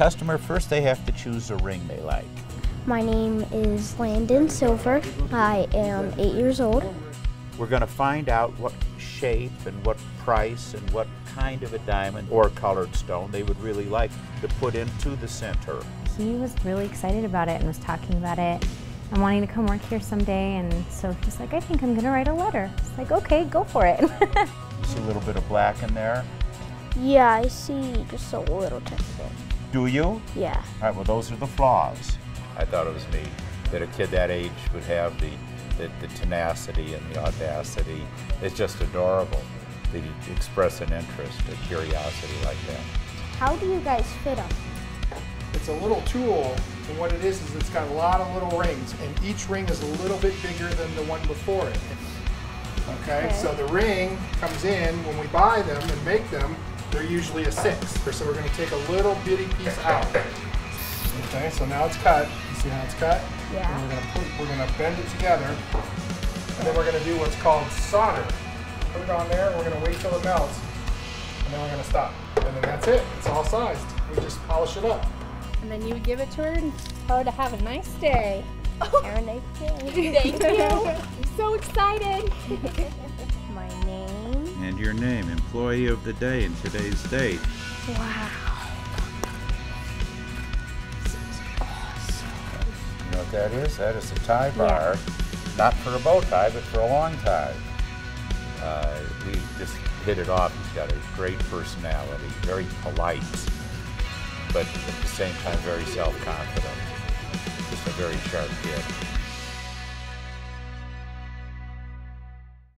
customer, first they have to choose a ring they like. My name is Landon Silver. I am eight years old. We're going to find out what shape and what price and what kind of a diamond or colored stone they would really like to put into the center. He was really excited about it and was talking about it and wanting to come work here someday. And so he's like, I think I'm going to write a letter. It's like, okay, go for it. You see a little bit of black in there? Yeah, I see just a little tiny bit. Do you? Yeah. All right, well, those are the flaws. I thought it was me that a kid that age would have the, the, the tenacity and the audacity. It's just adorable to express an interest, a curiosity like that. How do you guys fit them? It's a little tool, and what it is is it's got a lot of little rings, and each ring is a little bit bigger than the one before it. Okay, Okay. so the ring comes in when we buy them and make them. They're usually a six, so we're going to take a little bitty piece out. Okay, so now it's cut. You see how it's cut? Yeah. And we're going to put, we're going to bend it together, and then we're going to do what's called solder. Put it on there, and we're going to wait till it melts, and then we're going to stop. And then that's it. It's all sized. We just polish it up. And then you would give it to her and tell her to have a nice day. Have a nice day. Thank you. I'm so excited. My name. And your name, employee of the day in today's date. Wow. You know what that is? That is a tie bar, not for a bow tie, but for a long tie. Uh, we just hit it off. He's got a great personality, very polite, but at the same time very self-confident. Just a very sharp kid.